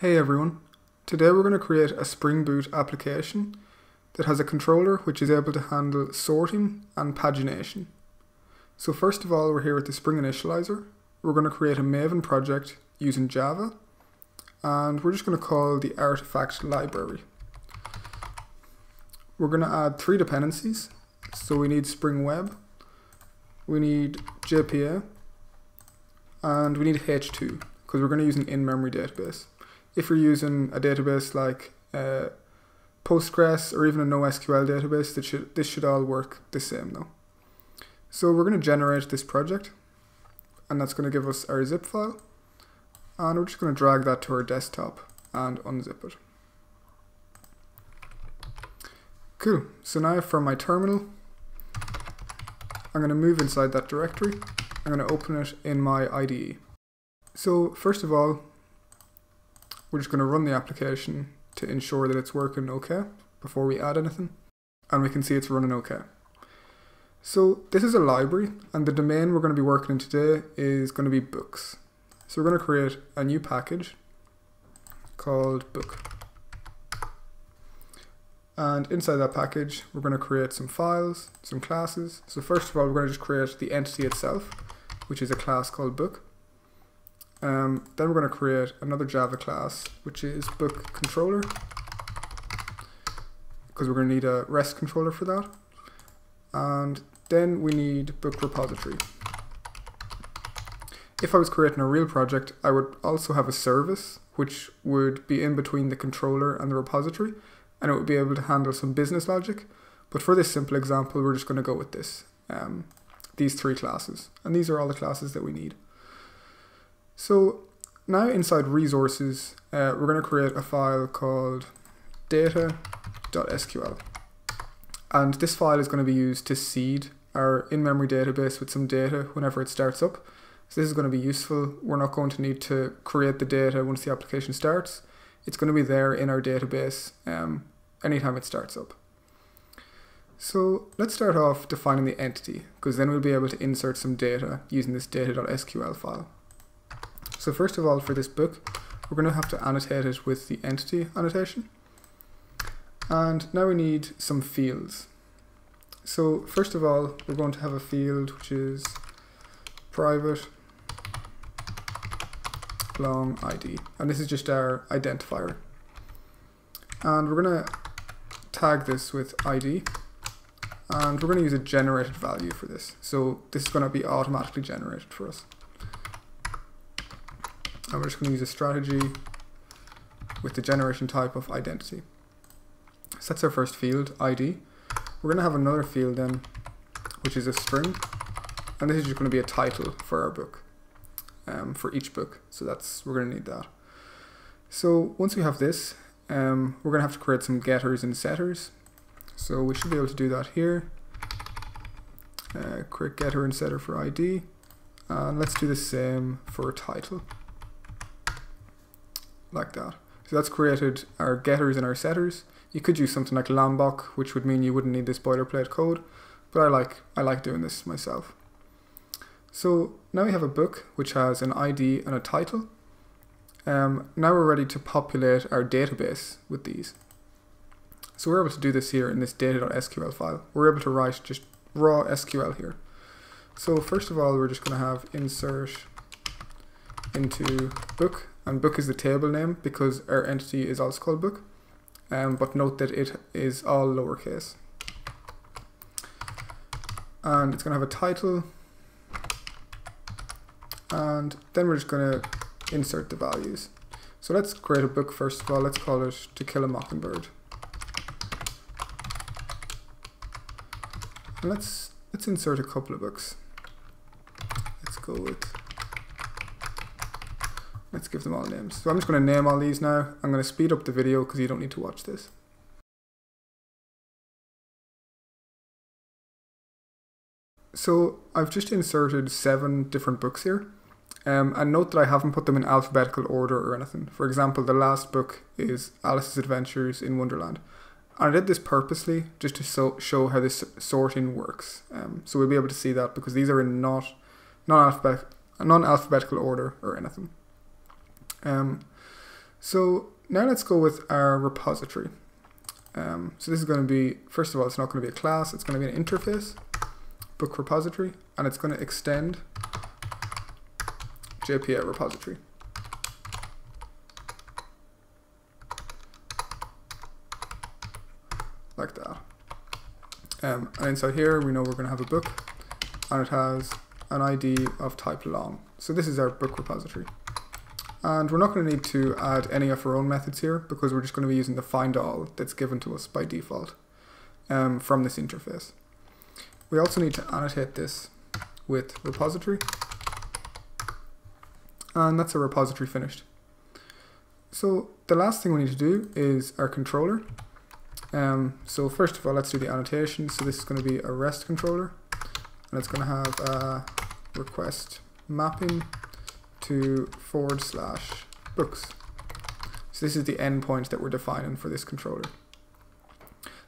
Hey everyone, today we're going to create a Spring Boot application that has a controller which is able to handle sorting and pagination. So first of all we're here with the Spring Initializr. We're going to create a Maven project using Java and we're just going to call the artifact library. We're going to add three dependencies. So we need Spring Web, we need JPA and we need H2 because we're going to use an in-memory database if you're using a database like uh, Postgres or even a NoSQL database, that should this should all work the same though. So we're going to generate this project, and that's going to give us our zip file, and we're just going to drag that to our desktop and unzip it. Cool. So now from my terminal, I'm going to move inside that directory. I'm going to open it in my IDE. So first of all, we're just going to run the application to ensure that it's working okay before we add anything. And we can see it's running okay. So this is a library and the domain we're going to be working in today is going to be books. So we're going to create a new package called book. And inside that package, we're going to create some files, some classes. So first of all, we're going to just create the entity itself, which is a class called book. Um, then we're going to create another Java class, which is book controller, because we're going to need a REST controller for that. And then we need book repository. If I was creating a real project, I would also have a service, which would be in between the controller and the repository, and it would be able to handle some business logic. But for this simple example, we're just going to go with this, um, these three classes. And these are all the classes that we need. So now inside resources, uh, we're going to create a file called data.sql. And this file is going to be used to seed our in-memory database with some data whenever it starts up. So this is going to be useful. We're not going to need to create the data once the application starts. It's going to be there in our database um, anytime it starts up. So let's start off defining the entity, because then we'll be able to insert some data using this data.sql file. So first of all, for this book, we're going to have to annotate it with the entity annotation. And now we need some fields. So first of all, we're going to have a field which is private long ID. And this is just our identifier. And we're going to tag this with ID. And we're going to use a generated value for this. So this is going to be automatically generated for us. We're just going to use a strategy with the generation type of identity. So that's our first field, ID. We're going to have another field then, which is a string. And this is just going to be a title for our book, um, for each book. So that's, we're going to need that. So once we have this, um, we're going to have to create some getters and setters. So we should be able to do that here. Uh, create getter and setter for ID. And let's do the same for title like that. So that's created our getters and our setters. You could use something like Lombok, which would mean you wouldn't need this boilerplate code, but I like I like doing this myself. So now we have a book which has an ID and a title. Um, now we're ready to populate our database with these. So we're able to do this here in this data.sql file. We're able to write just raw SQL here. So first of all, we're just going to have insert into book and book is the table name because our entity is also called book. Um, but note that it is all lowercase. And it's going to have a title. And then we're just going to insert the values. So let's create a book first of all. Let's call it to kill a mockingbird. And let's let's insert a couple of books. Let's go with Let's give them all names. So I'm just going to name all these now. I'm going to speed up the video because you don't need to watch this. So I've just inserted seven different books here. Um, and note that I haven't put them in alphabetical order or anything. For example, the last book is Alice's Adventures in Wonderland. And I did this purposely just to so show how this sorting works. Um, so we'll be able to see that because these are in not non-alphabetical non-alphabetical order or anything. Um, So now let's go with our repository. Um, so this is going to be, first of all, it's not going to be a class, it's going to be an interface, book repository, and it's going to extend JPA repository. Like that. Um, and inside here, we know we're going to have a book, and it has an ID of type long. So this is our book repository. And we're not going to need to add any of our own methods here because we're just going to be using the find all that's given to us by default um, from this interface. We also need to annotate this with repository. And that's a repository finished. So the last thing we need to do is our controller. Um, so first of all, let's do the annotation. So this is going to be a REST controller. And it's going to have a request mapping to forward slash books. So this is the endpoint that we're defining for this controller.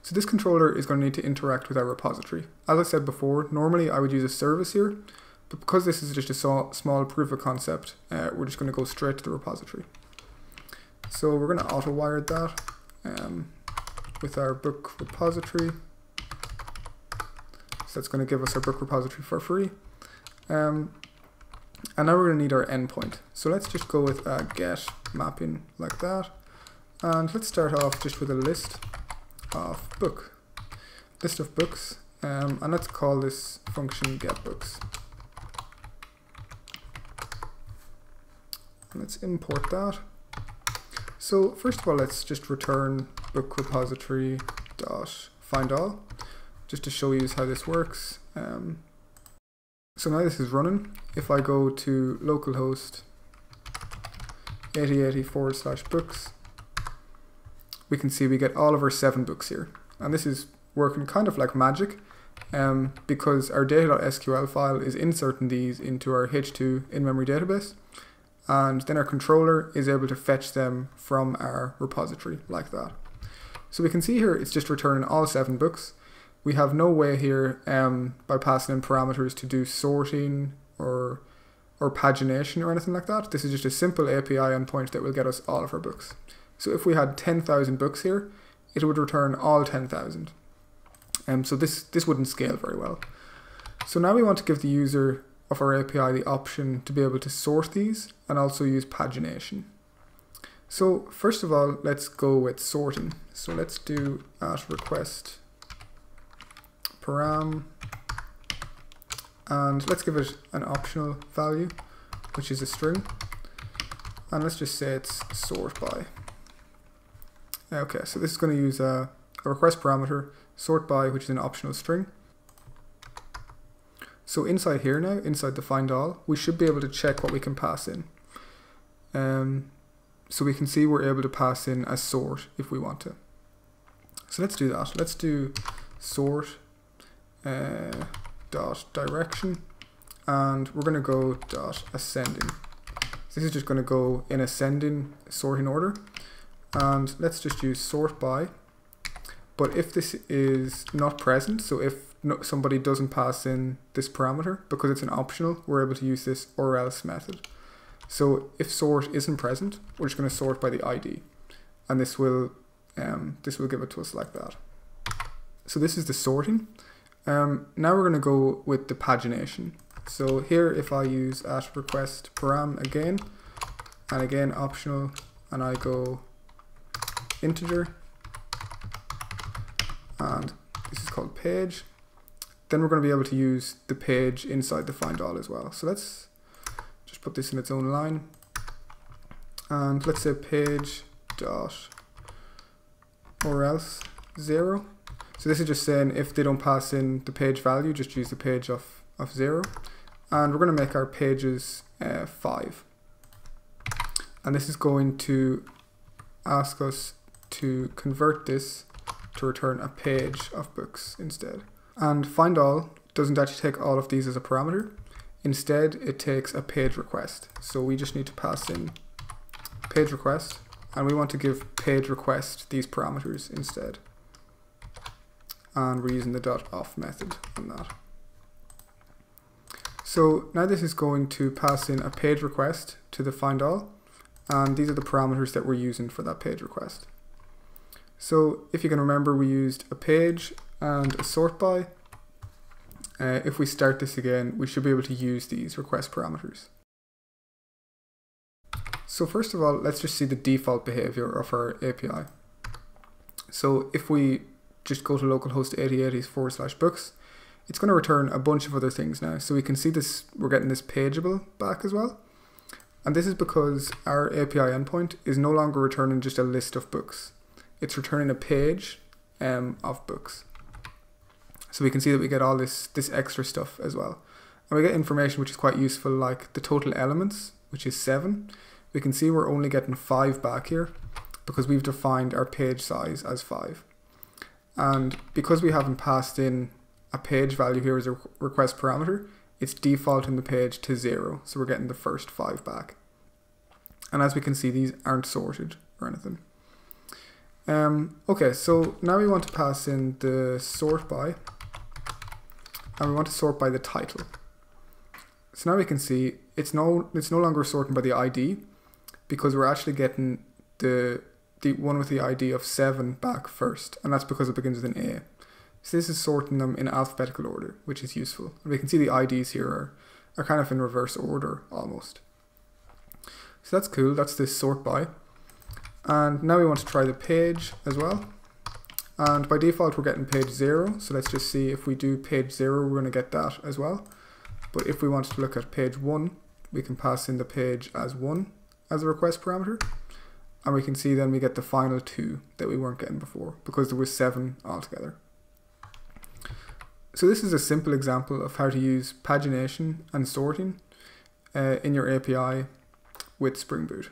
So this controller is going to need to interact with our repository. As I said before, normally I would use a service here, but because this is just a small proof of concept, uh, we're just going to go straight to the repository. So we're going to auto-wire that um, with our book repository. So that's going to give us our book repository for free. Um, and now we're going to need our endpoint. So let's just go with a get mapping like that. And let's start off just with a list of book. List of books. Um, and let's call this function get books. Let's import that. So first of all, let's just return book repository dot find all, just to show you how this works. Um, so now this is running. If I go to localhost 8080 forward slash books, we can see we get all of our seven books here. And this is working kind of like magic um, because our data.sql file is inserting these into our H2 in-memory database and then our controller is able to fetch them from our repository like that. So we can see here it's just returning all seven books we have no way here um, by passing in parameters to do sorting or or pagination or anything like that. This is just a simple API endpoint that will get us all of our books. So if we had 10,000 books here, it would return all 10,000. Um, so this, this wouldn't scale very well. So now we want to give the user of our API the option to be able to sort these and also use pagination. So first of all, let's go with sorting. So let's do at request param. And let's give it an optional value which is a string. And let's just say it's sort by. Okay so this is going to use a, a request parameter sort by which is an optional string. So inside here now inside the find all we should be able to check what we can pass in. Um, so we can see we're able to pass in a sort if we want to. So let's do that. Let's do sort uh, dot direction and we're going to go dot ascending. This is just going to go in ascending sorting order and let's just use sort by. But if this is not present so if no, somebody doesn't pass in this parameter because it's an optional we're able to use this or else method. So if sort isn't present we're just going to sort by the ID and this will um, this will give it to us like that. So this is the sorting um, now we're going to go with the pagination. So here if I use at request param again, and again optional, and I go integer, and this is called page, then we're going to be able to use the page inside the find all as well. So let's just put this in its own line, and let's say page dot or else zero so this is just saying if they don't pass in the page value, just use the page of, of 0. And we're going to make our pages uh, 5. And this is going to ask us to convert this to return a page of books instead. And find all doesn't actually take all of these as a parameter. Instead, it takes a page request. So we just need to pass in page request and we want to give page request these parameters instead and we're using the dot off method on that. So now this is going to pass in a page request to the find all and these are the parameters that we're using for that page request. So if you can remember, we used a page and a sort by. Uh, if we start this again, we should be able to use these request parameters. So first of all, let's just see the default behavior of our API. So if we just go to localhost 8080 forward slash books, it's going to return a bunch of other things now. So we can see this, we're getting this pageable back as well. And this is because our API endpoint is no longer returning just a list of books. It's returning a page um, of books. So we can see that we get all this, this extra stuff as well. And we get information which is quite useful like the total elements, which is seven. We can see we're only getting five back here because we've defined our page size as five. And because we haven't passed in a page value here as a request parameter, it's defaulting the page to zero. So we're getting the first five back. And as we can see, these aren't sorted or anything. Um, okay, so now we want to pass in the sort by, and we want to sort by the title. So now we can see it's no it's no longer sorting by the ID because we're actually getting the the one with the ID of seven back first, and that's because it begins with an A. So this is sorting them in alphabetical order, which is useful. And we can see the IDs here are, are kind of in reverse order almost. So that's cool, that's this sort by. And now we want to try the page as well. And by default we're getting page 0, so let's just see if we do page 0 we're going to get that as well. But if we want to look at page 1, we can pass in the page as 1 as a request parameter. And we can see then we get the final 2 that we weren't getting before because there was 7 altogether. So this is a simple example of how to use pagination and sorting uh, in your API with Spring Boot.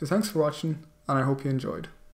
So thanks for watching and I hope you enjoyed.